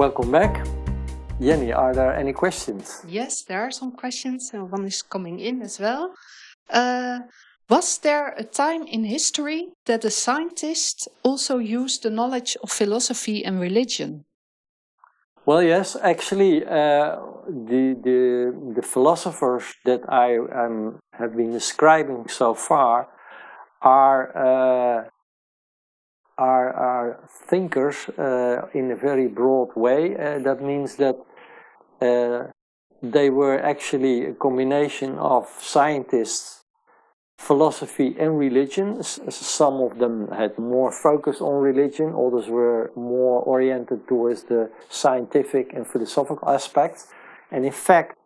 Welcome back. Jenny, are there any questions? Yes, there are some questions. and one is coming in as well. Uh, was there a time in history that a scientist also used the knowledge of philosophy and religion? Well, yes, actually, uh, the, the, the philosophers that I um, have been describing so far are, uh, are, are thinkers uh, in a very broad way. Uh, that means that uh, they were actually a combination of scientists philosophy and religion. Some of them had more focus on religion, others were more oriented towards the scientific and philosophical aspects. And in fact,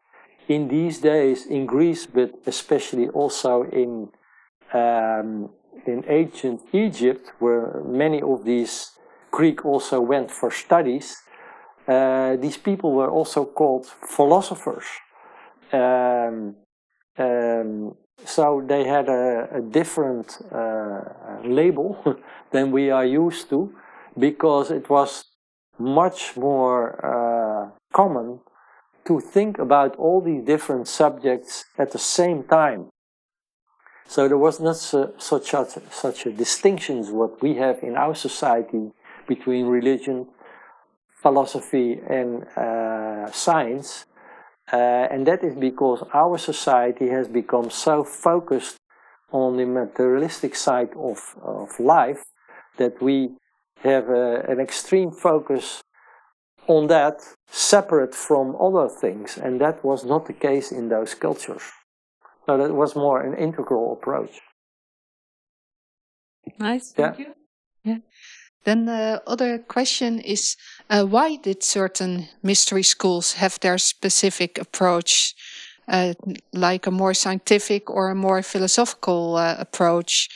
in these days in Greece, but especially also in um, in ancient Egypt, where many of these Greek also went for studies, uh, these people were also called philosophers. Um, um, so they had a, a different uh, label than we are used to because it was much more uh, common to think about all these different subjects at the same time. So there was not such, a, such a distinction as what we have in our society between religion, philosophy, and uh, science. Uh, and that is because our society has become so focused on the materialistic side of, of life that we have a, an extreme focus on that separate from other things. And that was not the case in those cultures. So that was more an integral approach. Nice, thank yeah. you. Yeah. Then the other question is uh, why did certain mystery schools have their specific approach, uh, like a more scientific or a more philosophical uh, approach?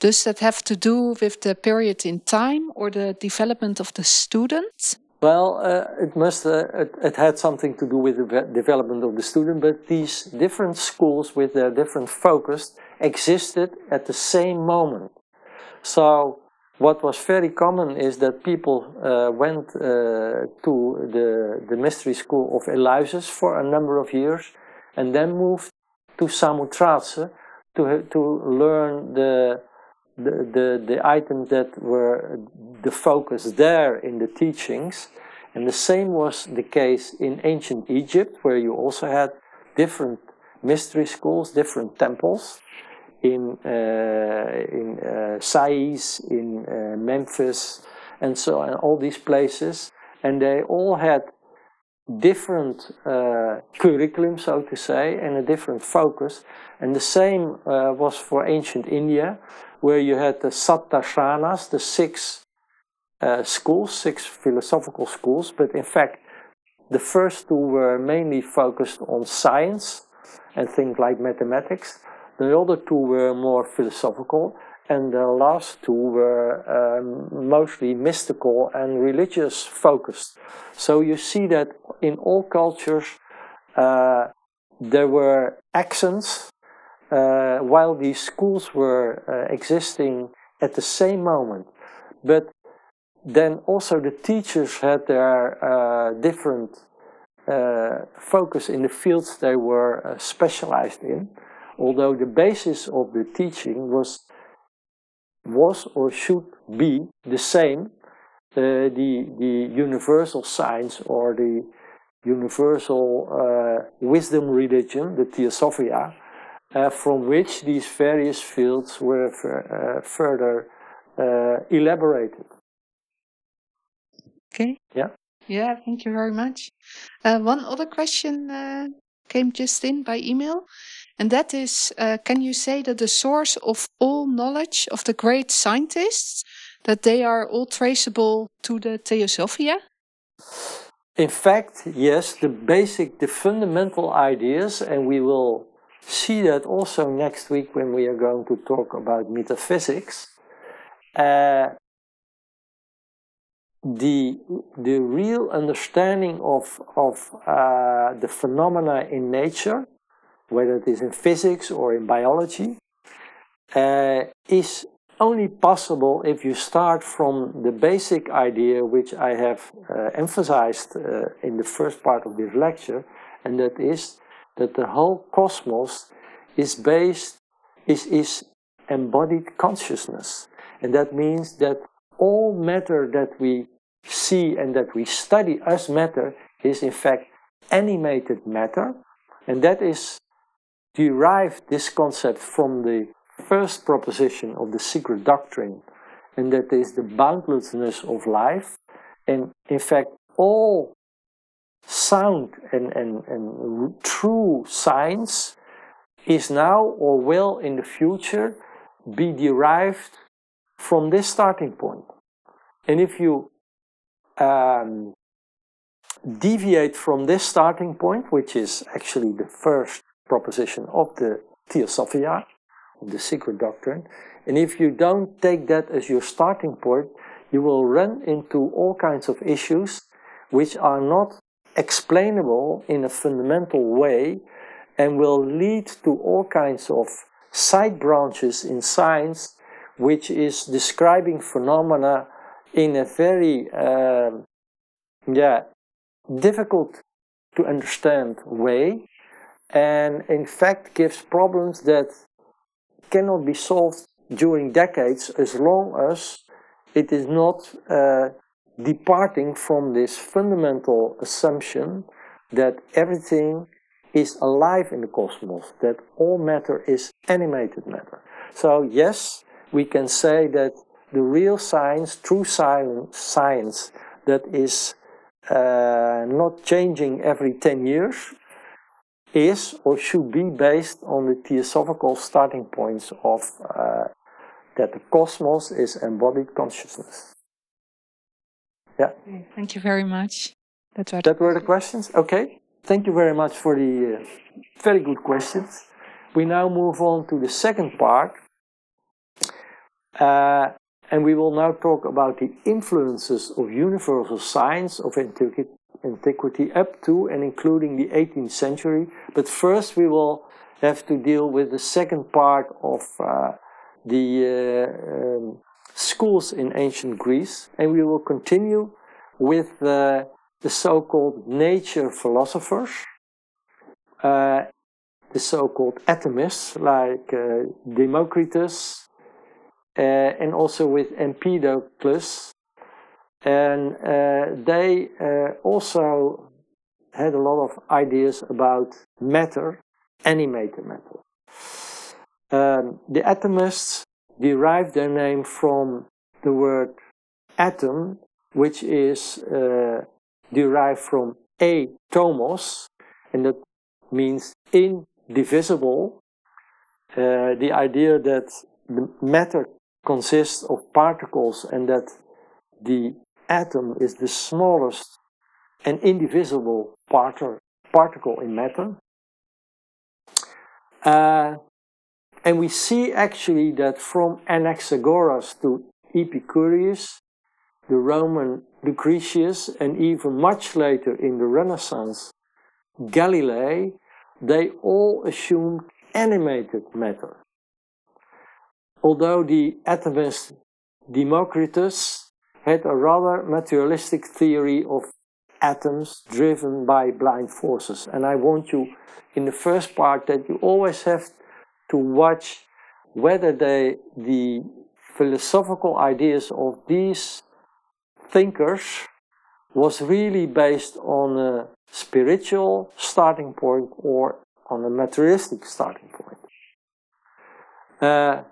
Does that have to do with the period in time or the development of the students? Well, uh, it must. Uh, it, it, had something to do with the development of the student, but these different schools with their different focus existed at the same moment. So what was very common is that people uh, went uh, to the, the mystery school of Eleusis for a number of years and then moved to Samothrace to, to learn the, the, the, the items that were the focus there in the teachings. And the same was the case in ancient Egypt, where you also had different mystery schools, different temples in uh, in uh, Sais, in uh, Memphis, and so on, all these places, and they all had different uh, curriculum, so to say, and a different focus. And the same uh, was for ancient India, where you had the Saptasranas, the six uh, schools, six philosophical schools, but in fact, the first two were mainly focused on science and things like mathematics, the other two were more philosophical, and the last two were um, mostly mystical and religious focused. So you see that in all cultures uh, there were accents uh, while these schools were uh, existing at the same moment. But then also the teachers had their uh, different uh, focus in the fields they were uh, specialized in although the basis of the teaching was was or should be the same, uh, the the universal science or the universal uh, wisdom religion, the Theosophia, uh, from which these various fields were uh, further uh, elaborated. Okay. Yeah. Yeah, thank you very much. Uh, one other question came just in by email. And that is, uh, can you say that the source of all knowledge of the great scientists, that they are all traceable to the Theosophia? In fact, yes, the basic, the fundamental ideas, and we will see that also next week when we are going to talk about metaphysics. Uh, the the real understanding of of uh, the phenomena in nature whether it is in physics or in biology, uh, is only possible if you start from the basic idea which I have uh, emphasized uh, in the first part of this lecture, and that is that the whole cosmos is based, is, is embodied consciousness. And that means that all matter that we see and that we study as matter is in fact animated matter. And that is derived, this concept, from the first proposition of the secret doctrine, and that is the boundlessness of life. And in fact, all sound and, and, and true science is now or will in the future be derived from this starting point. And if you um, deviate from this starting point, which is actually the first proposition of the Theosophia, of the secret doctrine, and if you don't take that as your starting point, you will run into all kinds of issues which are not explainable in a fundamental way and will lead to all kinds of side branches in science which is describing phenomena in a very uh, yeah difficult to understand way and in fact gives problems that cannot be solved during decades as long as it is not uh, departing from this fundamental assumption that everything is alive in the cosmos, that all matter is animated matter. So, yes, we can say that the real science, true science, science that is uh, not changing every 10 years, is or should be based on the theosophical starting points of uh, that the cosmos is embodied consciousness. Yeah. Thank you very much. That's what that were the questions. Okay. Thank you very much for the uh, very good questions. We now move on to the second part. Uh, and we will now talk about the influences of universal science of antiquity up to and including the 18th century. But first we will have to deal with the second part of uh, the uh, um, schools in ancient Greece, and we will continue with uh, the so-called nature philosophers, uh, the so-called atomists like uh, Democritus, uh, and also with Empedocles. And uh, they uh, also had a lot of ideas about matter, animated matter. Um, the atomists derived their name from the word atom, which is uh, derived from atomos, and that means indivisible. Uh, the idea that the matter consists of particles and that the atom is the smallest and indivisible particle in matter. Uh, and we see actually that from Anaxagoras to Epicurus, the Roman Lucretius, and even much later in the Renaissance, Galilei, they all assumed animated matter. Although the atomist Democritus had a rather materialistic theory of atoms driven by blind forces. And I want you, in the first part, that you always have to watch whether they, the philosophical ideas of these thinkers was really based on a spiritual starting point or on a materialistic starting point. Uh,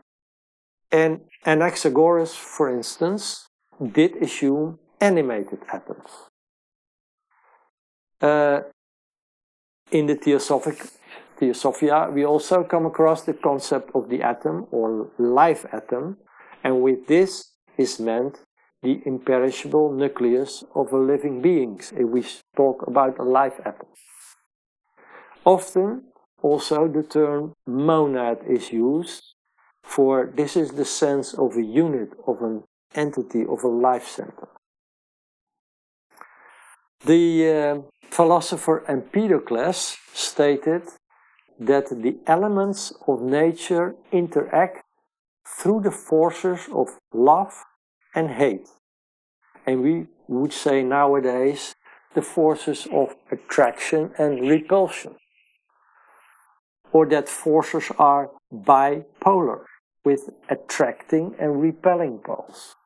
and Anaxagoras, for instance, did assume animated atoms. Uh, in the Theosophic Theosophia, we also come across the concept of the atom or life atom, and with this is meant the imperishable nucleus of a living being, if we talk about a life atom. Often also the term monad is used for this is the sense of a unit, of an entity, of a life center. The uh, philosopher Empedocles stated that the elements of nature interact through the forces of love and hate. And we would say nowadays the forces of attraction and repulsion. Or that forces are bipolar with attracting and repelling poles.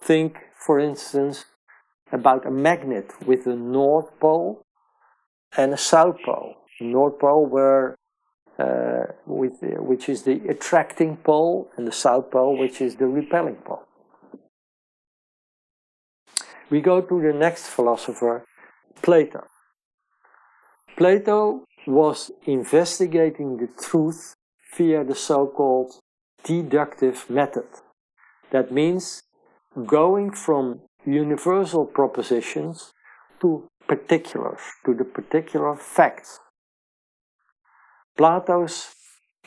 Think, for instance, about a magnet with a north pole and a south pole. North pole where uh, with, which is the attracting pole, and the south pole, which is the repelling pole. We go to the next philosopher, Plato. Plato was investigating the truth via the so-called deductive method. That means going from universal propositions to particulars, to the particular facts. Plato's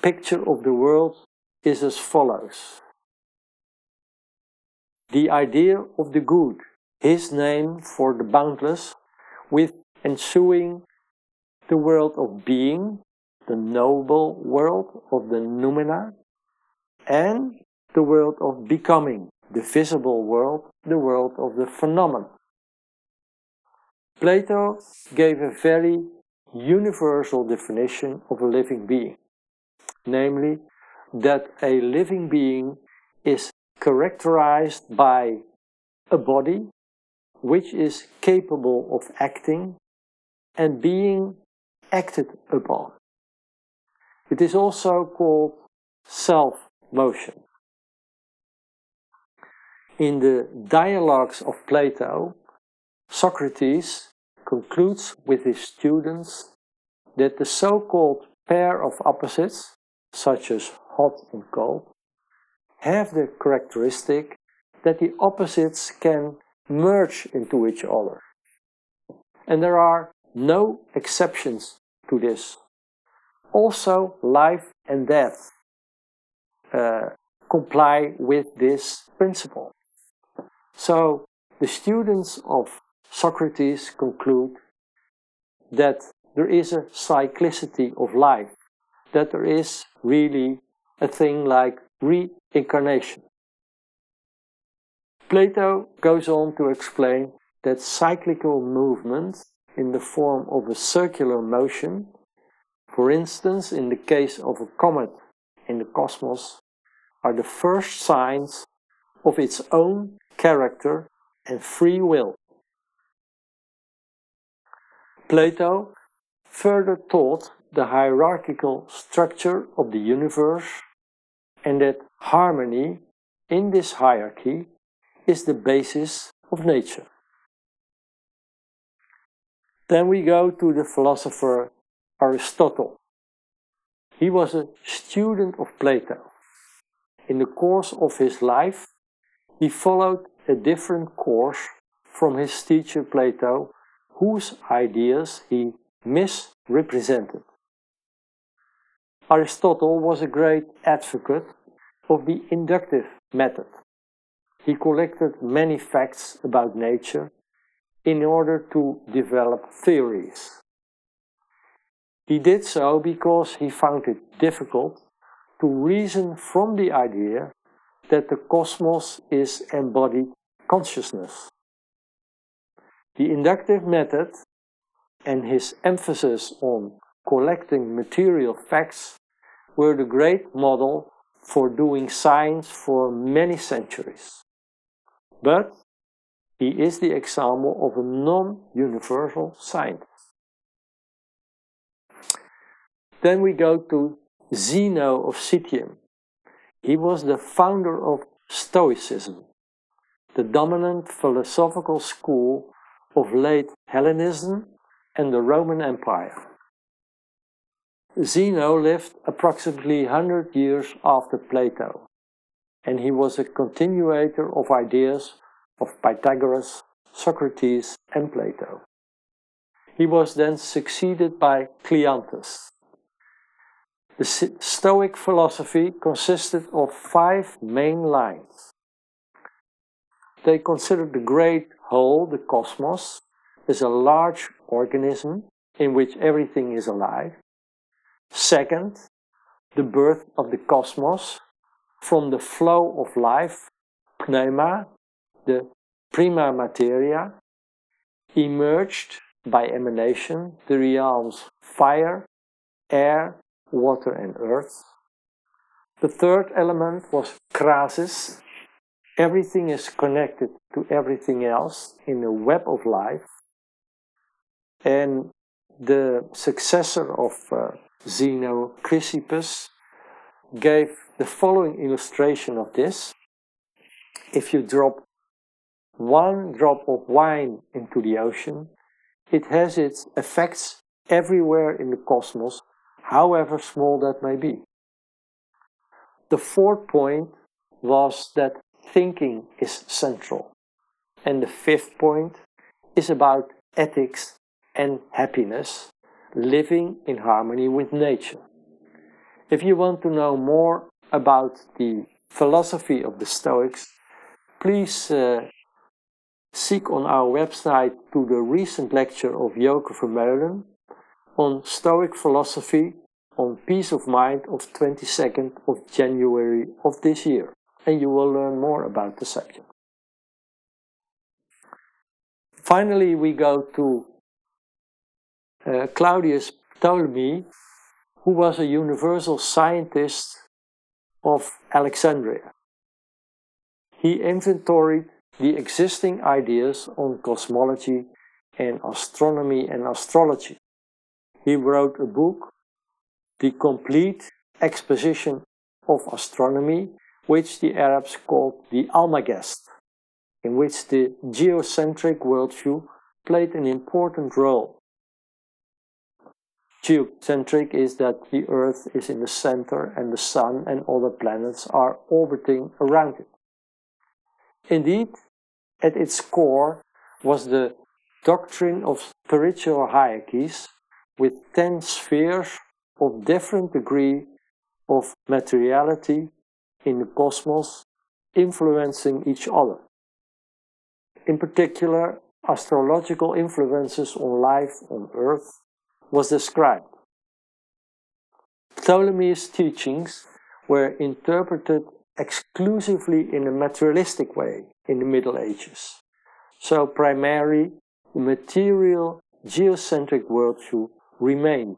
picture of the world is as follows. The idea of the good, his name for the boundless, with ensuing the world of being, the noble world of the noumena, and the world of becoming, the visible world, the world of the phenomenon. Plato gave a very universal definition of a living being, namely that a living being is characterized by a body which is capable of acting and being acted upon. It is also called self motion. In the dialogues of Plato, Socrates concludes with his students that the so-called pair of opposites, such as hot and cold, have the characteristic that the opposites can merge into each other. And there are no exceptions to this. Also, life and death uh, comply with this principle. So, the students of Socrates conclude that there is a cyclicity of life, that there is really a thing like reincarnation. Plato goes on to explain that cyclical movement in the form of a circular motion, for instance in the case of a comet in the cosmos, are the first signs of its own character and free will. Plato further taught the hierarchical structure of the universe and that harmony in this hierarchy is the basis of nature. Then we go to the philosopher Aristotle. He was a student of Plato. In the course of his life, he followed a different course from his teacher Plato, whose ideas he misrepresented. Aristotle was a great advocate of the inductive method. He collected many facts about nature in order to develop theories. He did so because he found it difficult to reason from the idea that the cosmos is embodied consciousness. The inductive method and his emphasis on collecting material facts were the great model for doing science for many centuries. But he is the example of a non-universal scientist. Then we go to Zeno of Citium. He was the founder of Stoicism, the dominant philosophical school of late Hellenism and the Roman Empire. Zeno lived approximately 100 years after Plato, and he was a continuator of ideas of Pythagoras, Socrates, and Plato. He was then succeeded by Cleanthes. The Stoic philosophy consisted of five main lines. They considered the great whole, the cosmos, as a large organism in which everything is alive. Second, the birth of the cosmos from the flow of life, pneuma, the prima materia, emerged by emanation the realms fire, air, water and earth. The third element was crasis. Everything is connected to everything else in a web of life. And the successor of uh, Zeno, Chrysippus, gave the following illustration of this. If you drop one drop of wine into the ocean, it has its effects everywhere in the cosmos, however small that may be. The fourth point was that thinking is central. And the fifth point is about ethics and happiness, living in harmony with nature. If you want to know more about the philosophy of the Stoics, please uh, seek on our website to the recent lecture of Joke Vermeulen on Stoic philosophy on peace of mind of 22nd of January of this year and you will learn more about the subject. Finally, we go to uh, Claudius Ptolemy, who was a universal scientist of Alexandria. He inventoried the existing ideas on cosmology and astronomy and astrology. He wrote a book, The Complete Exposition of Astronomy, which the Arabs called the Almagest, in which the geocentric worldview played an important role. Geocentric is that the Earth is in the center and the Sun and other planets are orbiting around it. Indeed, at its core was the doctrine of spiritual hierarchies with ten spheres of different degree of materiality in the cosmos influencing each other. In particular, astrological influences on life on Earth was described. Ptolemy's teachings were interpreted exclusively in a materialistic way in the Middle Ages. So primarily, the material geocentric worldview remained,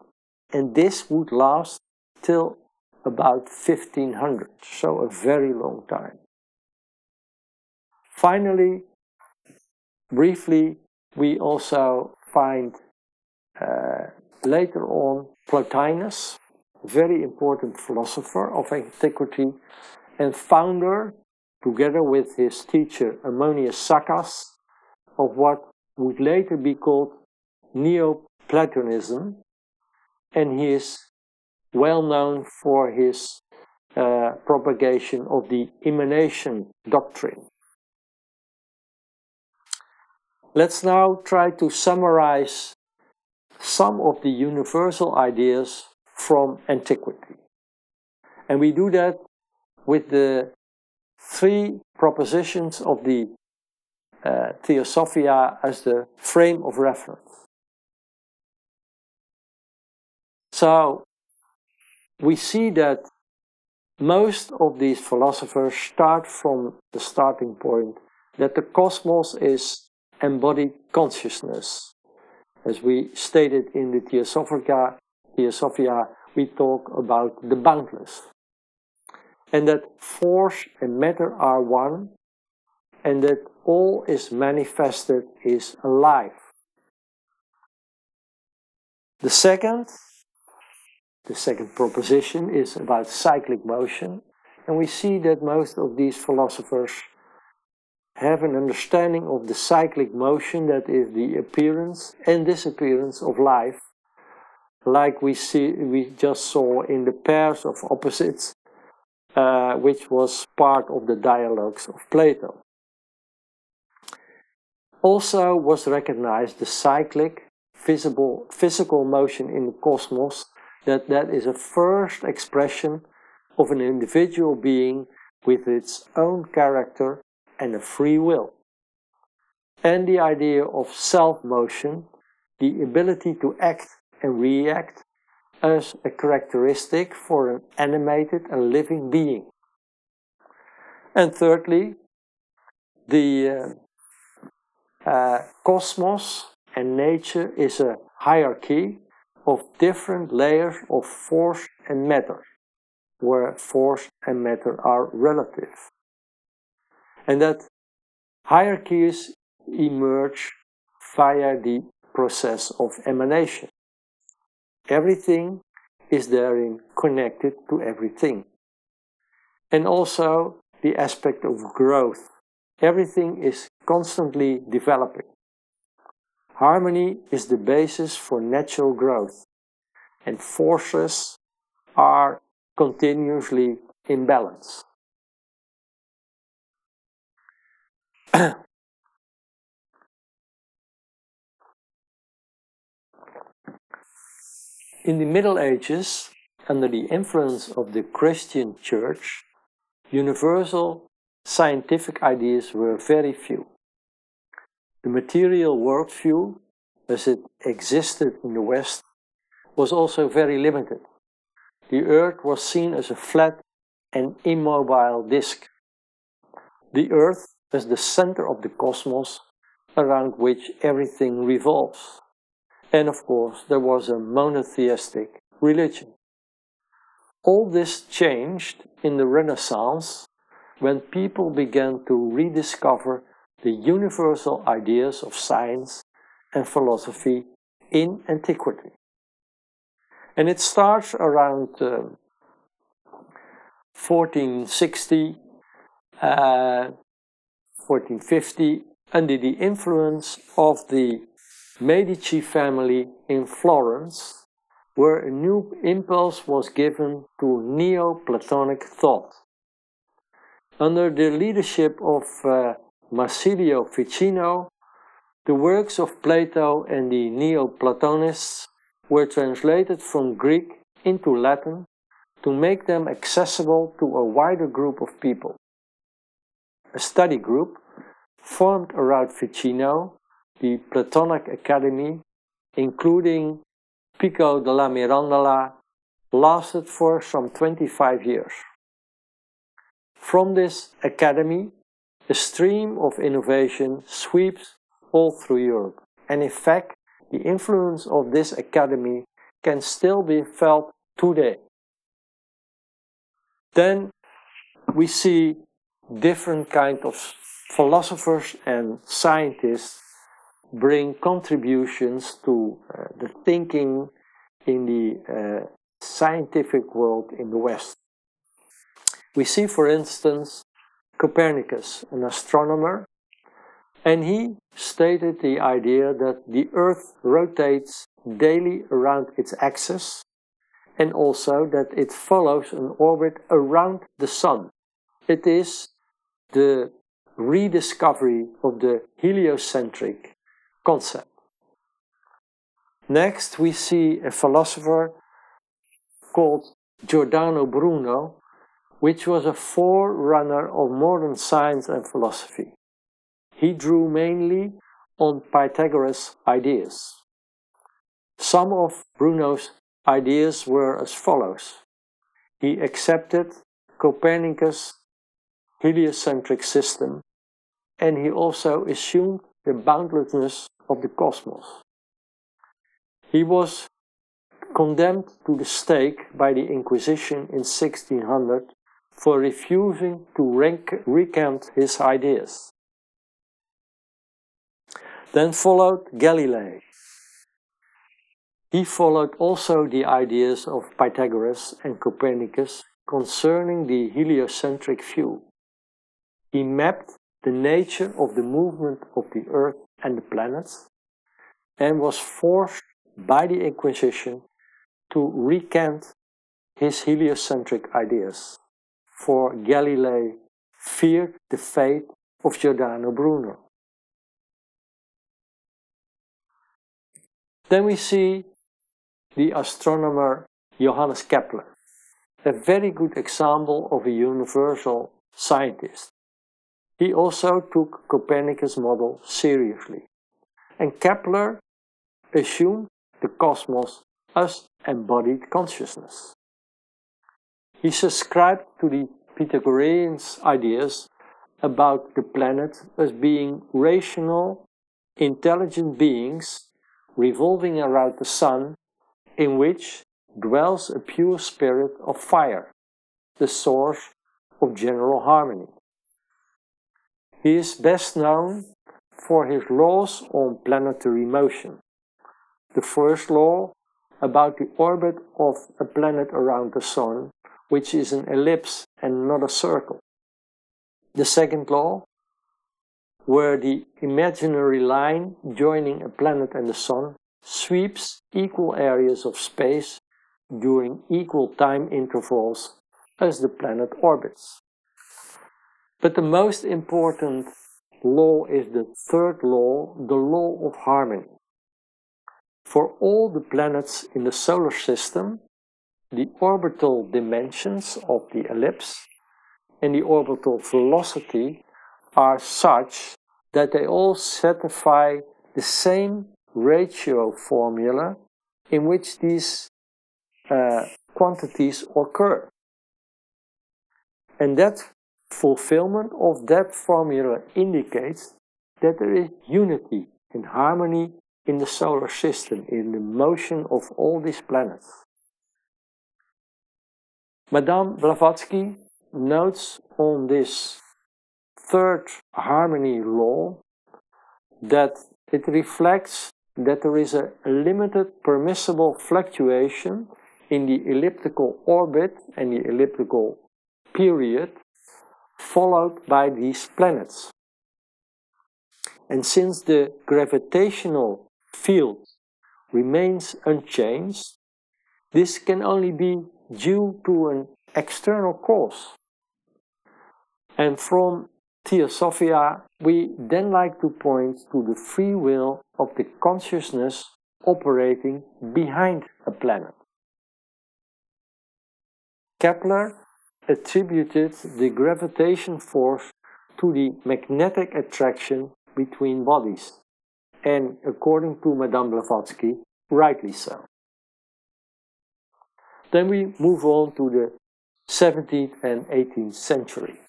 and this would last till about 1500, so a very long time. Finally, briefly, we also find uh, later on Plotinus, very important philosopher of antiquity and founder, together with his teacher Ammonius Saccas, of what would later be called Neoplatonism, and he is well known for his uh, propagation of the emanation doctrine. Let's now try to summarize some of the universal ideas from antiquity. And we do that with the three propositions of the uh, Theosophia as the frame of reference. So, we see that most of these philosophers start from the starting point that the cosmos is embodied consciousness. As we stated in the Theosophia, Theosophia we talk about the boundless. And that force and matter are one, and that all is manifested is alive. The second the second proposition is about cyclic motion, and we see that most of these philosophers have an understanding of the cyclic motion that is the appearance and disappearance of life, like we see we just saw in the pairs of opposites, uh, which was part of the dialogues of Plato. Also was recognized the cyclic, visible, physical motion in the cosmos that that is a first expression of an individual being with its own character and a free will. And the idea of self-motion, the ability to act and react as a characteristic for an animated and living being. And thirdly, the uh, uh, cosmos and nature is a hierarchy of different layers of force and matter, where force and matter are relative. And that hierarchies emerge via the process of emanation. Everything is therein connected to everything. And also the aspect of growth. Everything is constantly developing. Harmony is the basis for natural growth, and forces are continuously in balance. In the Middle Ages, under the influence of the Christian Church, universal scientific ideas were very few. The material worldview, as it existed in the West, was also very limited. The Earth was seen as a flat and immobile disk. The Earth as the center of the cosmos around which everything revolves. And of course, there was a monotheistic religion. All this changed in the Renaissance when people began to rediscover the universal ideas of science and philosophy in antiquity. And it starts around uh, 1460, uh, 1450, under the influence of the Medici family in Florence, where a new impulse was given to Neoplatonic thought. Under the leadership of uh, Marsilio Ficino, the works of Plato and the Neoplatonists were translated from Greek into Latin to make them accessible to a wider group of people. A study group formed around Ficino the Platonic Academy, including Pico della Mirandola, lasted for some 25 years. From this academy, a stream of innovation sweeps all through Europe, and in fact, the influence of this academy can still be felt today. Then we see different kind of philosophers and scientists bring contributions to uh, the thinking in the uh, scientific world in the West. We see, for instance, Copernicus, an astronomer, and he stated the idea that the Earth rotates daily around its axis and also that it follows an orbit around the Sun. It is the rediscovery of the heliocentric concept. Next, we see a philosopher called Giordano Bruno, which was a forerunner of modern science and philosophy. He drew mainly on Pythagoras' ideas. Some of Bruno's ideas were as follows. He accepted Copernicus' heliocentric system and he also assumed the boundlessness of the cosmos. He was condemned to the stake by the Inquisition in 1600 for refusing to recant his ideas. Then followed Galilei. He followed also the ideas of Pythagoras and Copernicus concerning the heliocentric view. He mapped the nature of the movement of the Earth and the planets and was forced by the Inquisition to recant his heliocentric ideas, for Galilei feared the fate of Giordano Bruno. Then we see the astronomer Johannes Kepler, a very good example of a universal scientist. He also took Copernicus' model seriously, and Kepler assumed the cosmos as embodied consciousness. He subscribed to the Pythagoreans' ideas about the planet as being rational, intelligent beings revolving around the sun in which dwells a pure spirit of fire, the source of general harmony. He is best known for his laws on planetary motion. The first law about the orbit of a planet around the Sun, which is an ellipse and not a circle. The second law, where the imaginary line joining a planet and the Sun sweeps equal areas of space during equal time intervals as the planet orbits. But the most important law is the third law, the law of harmony. For all the planets in the solar system, the orbital dimensions of the ellipse and the orbital velocity are such that they all satisfy the same ratio formula in which these uh, quantities occur. And that fulfillment of that formula indicates that there is unity and harmony in the solar system, in the motion of all these planets. Madame Blavatsky notes on this third harmony law that it reflects that there is a limited permissible fluctuation in the elliptical orbit and the elliptical period followed by these planets. And since the gravitational field remains unchanged, this can only be due to an external cause. And from Theosophia, we then like to point to the free will of the consciousness operating behind a planet. Kepler attributed the gravitation force to the magnetic attraction between bodies, and according to Madame Blavatsky, rightly so. Then we move on to the 17th and 18th century.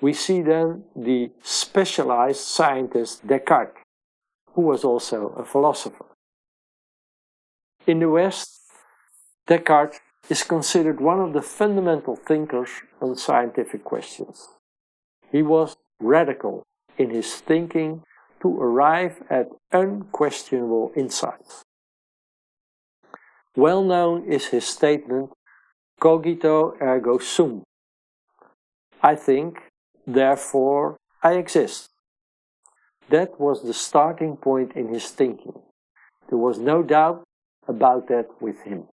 We see then the specialized scientist Descartes, who was also a philosopher. In the West, Descartes is considered one of the fundamental thinkers on scientific questions. He was radical in his thinking to arrive at unquestionable insights. Well known is his statement, cogito ergo sum. I think, therefore I exist. That was the starting point in his thinking. There was no doubt about that with him.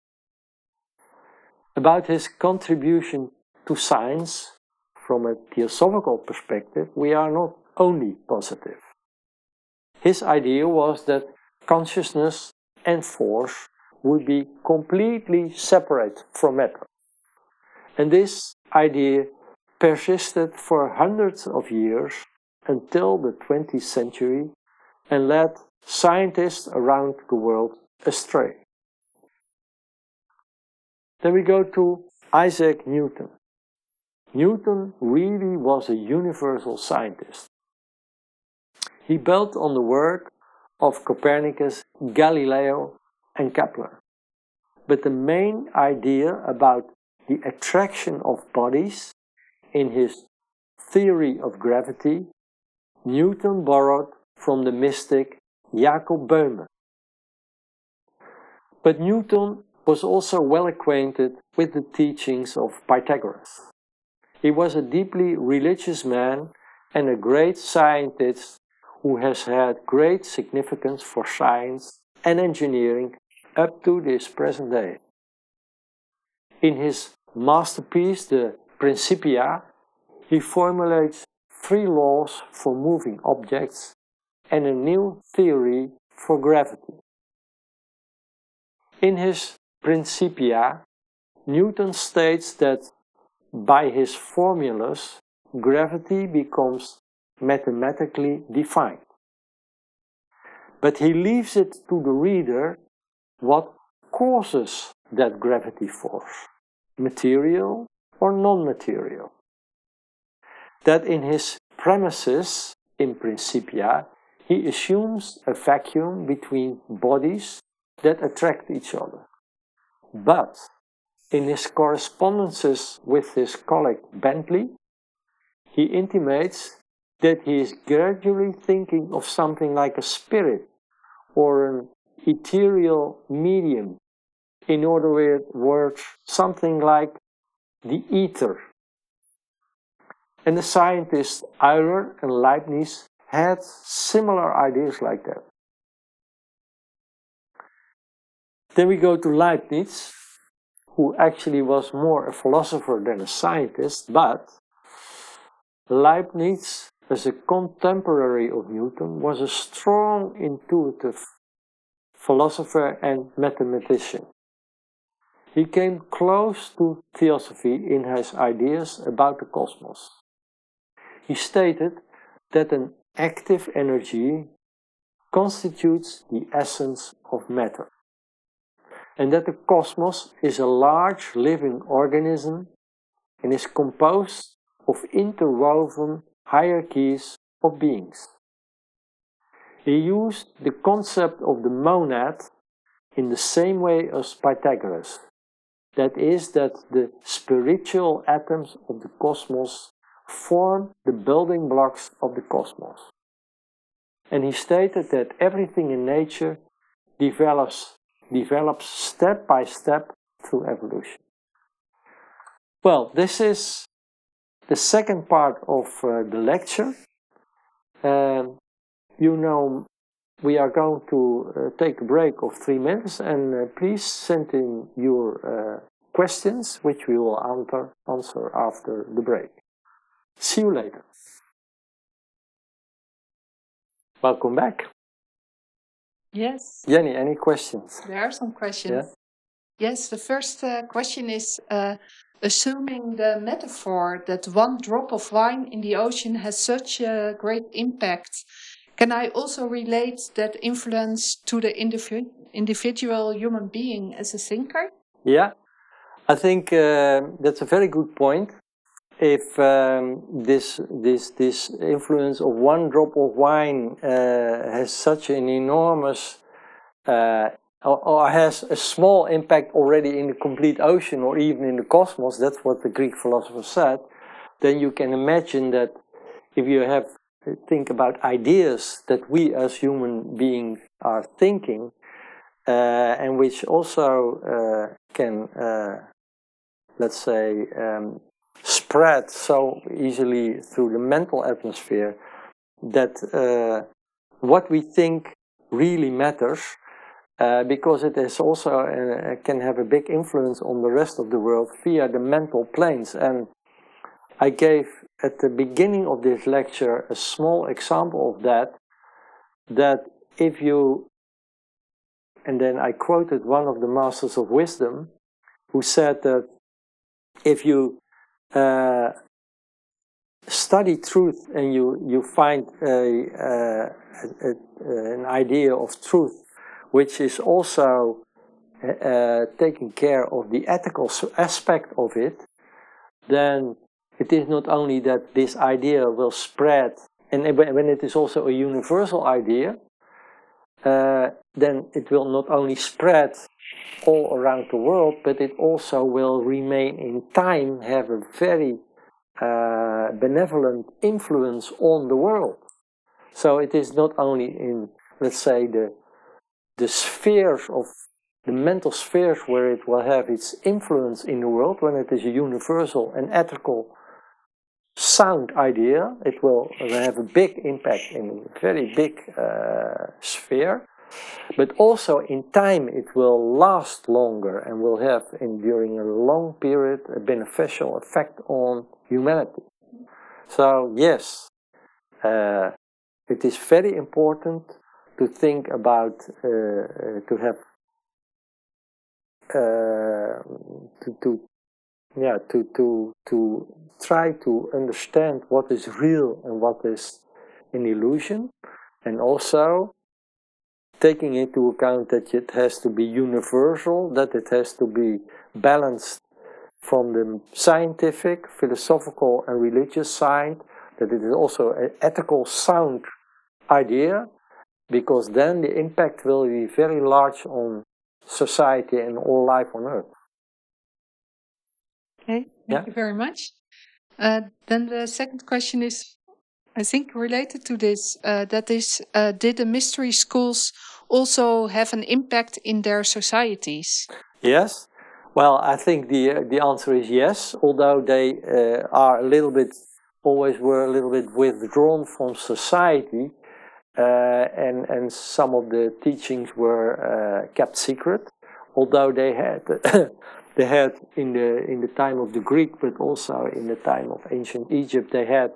About his contribution to science from a theosophical perspective, we are not only positive. His idea was that consciousness and force would be completely separate from matter. And this idea persisted for hundreds of years until the 20th century and led scientists around the world astray. Then we go to Isaac Newton. Newton really was a universal scientist. He built on the work of Copernicus, Galileo, and Kepler. But the main idea about the attraction of bodies in his theory of gravity, Newton borrowed from the mystic Jacob Boehme. But Newton was also well acquainted with the teachings of Pythagoras. He was a deeply religious man and a great scientist who has had great significance for science and engineering up to this present day. In his masterpiece, the Principia, he formulates three laws for moving objects and a new theory for gravity. In his Principia, Newton states that by his formulas, gravity becomes mathematically defined. But he leaves it to the reader what causes that gravity force, material or non-material. That in his premises, in Principia, he assumes a vacuum between bodies that attract each other. But in his correspondences with his colleague Bentley, he intimates that he is gradually thinking of something like a spirit or an ethereal medium. In order other words, something like the ether. And the scientists Euler and Leibniz had similar ideas like that. Then we go to Leibniz, who actually was more a philosopher than a scientist, but Leibniz, as a contemporary of Newton, was a strong intuitive philosopher and mathematician. He came close to theosophy in his ideas about the cosmos. He stated that an active energy constitutes the essence of matter and that the cosmos is a large living organism and is composed of interwoven hierarchies of beings. He used the concept of the monad in the same way as Pythagoras. That is, that the spiritual atoms of the cosmos form the building blocks of the cosmos. And he stated that everything in nature develops develops step by step through evolution. Well, this is the second part of uh, the lecture. Um, you know, we are going to uh, take a break of three minutes and uh, please send in your uh, questions, which we will answer, answer after the break. See you later. Welcome back. Yes. Jenny, any questions? There are some questions. Yeah? Yes, the first uh, question is uh, assuming the metaphor that one drop of wine in the ocean has such a great impact, can I also relate that influence to the individu individual human being as a thinker? Yeah, I think uh, that's a very good point if um, this this this influence of one drop of wine uh, has such an enormous uh, or, or, has a small impact already in the complete ocean or even in the cosmos, that's what the Greek philosopher said, then you can imagine that if you have think about ideas that we as human beings are thinking, uh, and which also uh, can, uh, let's say, um, spread so easily through the mental atmosphere that uh, what we think really matters uh, because it is also uh, can have a big influence on the rest of the world via the mental planes. And I gave at the beginning of this lecture a small example of that that if you and then I quoted one of the masters of wisdom who said that if you uh, study truth and you, you find a, a, a, an idea of truth which is also uh, taking care of the ethical aspect of it, then it is not only that this idea will spread, and when it is also a universal idea, uh, then it will not only spread all around the world, but it also will remain in time, have a very uh, benevolent influence on the world. So it is not only in, let's say, the, the spheres of the mental spheres where it will have its influence in the world, when it is a universal and ethical sound idea, it will have a big impact in a very big uh, sphere but also in time it will last longer and will have in, during a long period a beneficial effect on humanity. So yes, uh, it is very important to think about uh, uh, to have uh, to, to yeah to to to try to understand what is real and what is an illusion and also taking into account that it has to be universal, that it has to be balanced from the scientific, philosophical, and religious side, that it is also an ethical sound idea, because then the impact will be very large on society and all life on earth. Okay, thank yeah. you very much. Uh, then the second question is, I think, related to this. Uh, that is, uh, did the mystery schools also have an impact in their societies? Yes. Well, I think the uh, the answer is yes. Although they uh, are a little bit, always were a little bit withdrawn from society, uh, and and some of the teachings were kept secret. Although they had they had in the in the time of the Greek, but also in the time of ancient Egypt, they had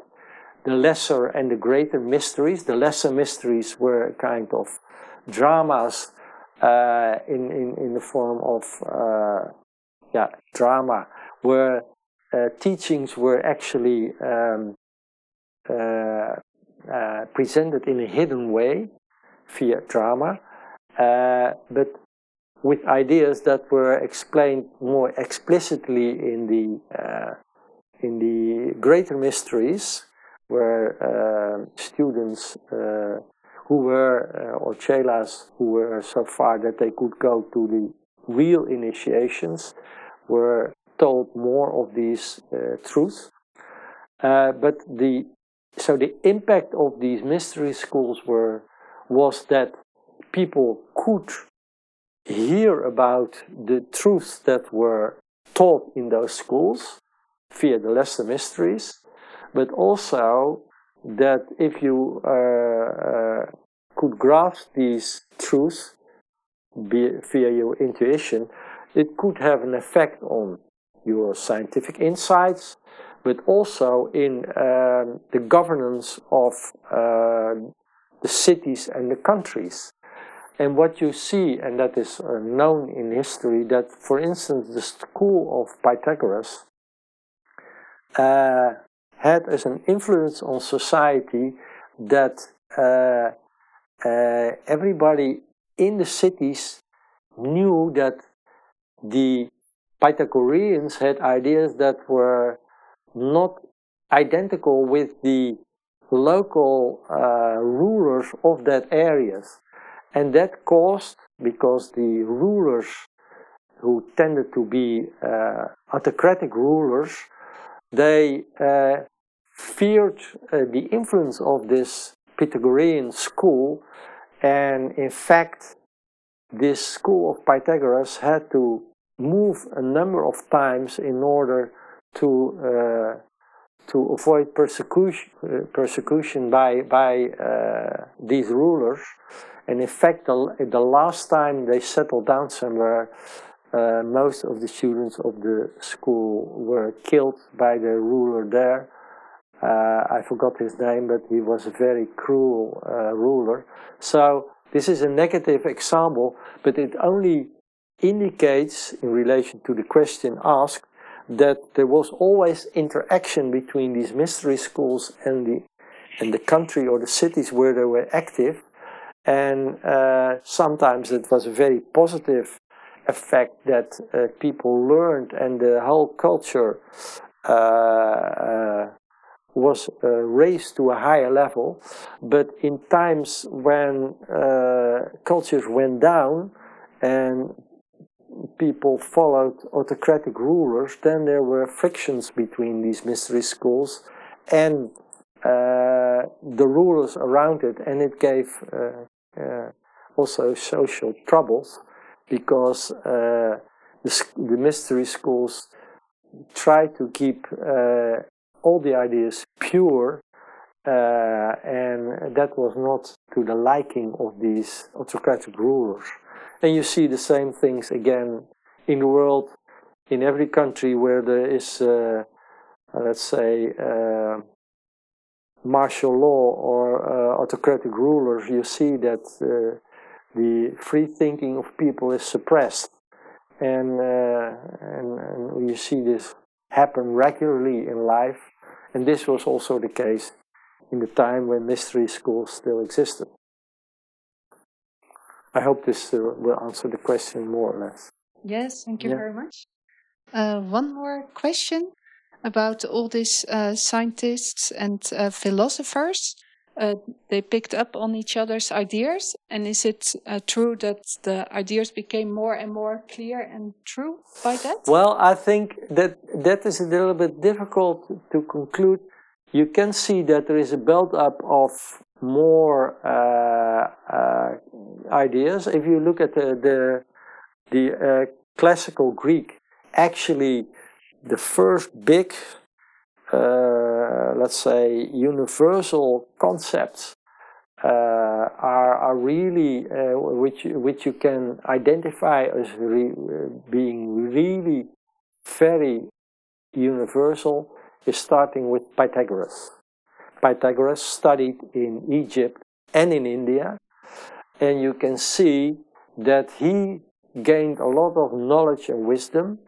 the lesser and the greater mysteries. The lesser mysteries were kind of dramas uh, in, in in the form of uh, yeah drama, where uh, teachings were actually um, uh, uh, presented in a hidden way via drama, uh, but with ideas that were explained more explicitly in the uh, in the greater mysteries, where uh, students uh, who were uh, or chelas who were so far that they could go to the real initiations were told more of these uh, truths. Uh, but the so the impact of these mystery schools were was that people could hear about the truths that were taught in those schools via the lesser mysteries, but also that if you uh, uh, could grasp these truths via your intuition, it could have an effect on your scientific insights, but also in um, the governance of uh, the cities and the countries. And what you see, and that is uh, known in history, that for instance, the school of Pythagoras uh, had as an influence on society that uh, uh everybody in the cities knew that the Pythagoreans had ideas that were not identical with the local uh, rulers of that areas. And that caused, because the rulers who tended to be uh, autocratic rulers, they uh, feared uh, the influence of this Pythagorean school, and in fact, this school of Pythagoras had to move a number of times in order to uh, to avoid persecution uh, persecution by by uh, these rulers and in fact, the, the last time they settled down somewhere, uh, most of the students of the school were killed by the ruler there. Uh, I forgot his name, but he was a very cruel uh, ruler. So this is a negative example, but it only indicates, in relation to the question asked, that there was always interaction between these mystery schools and the and the country or the cities where they were active and uh, sometimes it was a very positive effect that uh, people learned and the whole culture uh, uh was uh, raised to a higher level. But in times when uh, cultures went down and people followed autocratic rulers, then there were frictions between these mystery schools and uh, the rulers around it, and it gave uh, uh, also social troubles because uh, the, the, mystery schools tried to keep uh, all the ideas pure, and that was not to the liking of these autocratic rulers. And you see the same things again in the world, in every country where there is, uh, let's say, uh, martial law or uh, autocratic rulers, you see that uh, the free thinking of people is suppressed. And, uh, and, and you see this happen regularly in life. And this was also the case in the time when mystery schools still existed. I hope this uh, will answer the question more or less. Yes, thank you yeah. very much. Uh, one more question about all these uh, scientists and uh, philosophers. Uh, they picked up on each other's ideas, and is it uh, true that the ideas became more and more clear and true by that? Well, I think that that is a little bit difficult to conclude. You can see that there is a build-up of more uh, ideas. If you look at the the, the classical Greek, actually the first big, uh, let's say, universal concepts uh, are, are really uh, which which you can identify as re being really very universal is starting with Pythagoras. Pythagoras studied in Egypt and in India, and you can see that he gained a lot of knowledge and wisdom,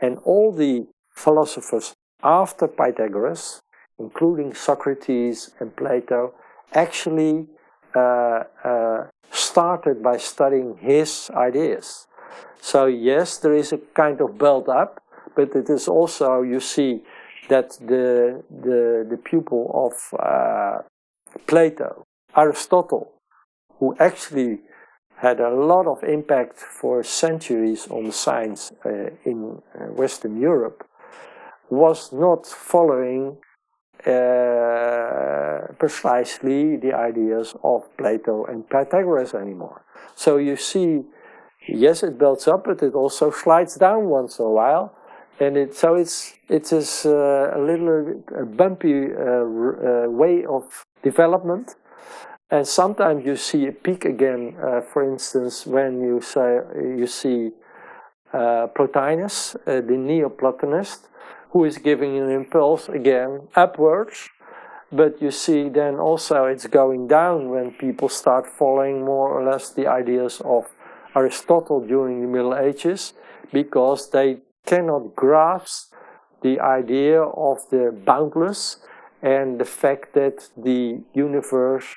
and all the philosophers after Pythagoras, including Socrates and Plato, actually uh, uh, started by studying his ideas. So yes, there is a kind of build up, but it is also you see that the the the pupil of uh, Plato, Aristotle, who actually had a lot of impact for centuries on science uh, in uh, Western Europe, was not following uh, precisely the ideas of Plato and Pythagoras anymore. So you see, yes, it builds up, but it also slides down once in a while. And it, so it's, it is uh, a little a bumpy uh, uh, way of development. And sometimes you see a peak again, uh, for instance, when you say you see uh, Plotinus, the Neoplatonist, who is giving an impulse again upwards. But you see then also it's going down when people start following more or less the ideas of Aristotle during the Middle Ages because they cannot grasp the idea of the boundless and the fact that the universe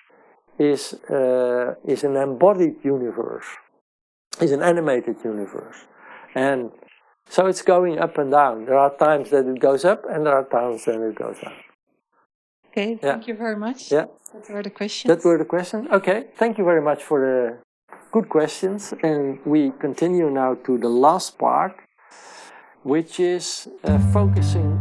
is, uh, is an embodied universe, is an animated universe. And so it's going up and down. There are times that it goes up and there are times that it goes down. Okay, thank yeah. you very much. Yeah. That were the questions. That were the questions. Okay, thank you very much for the good questions. And we continue now to the last part, which is uh, focusing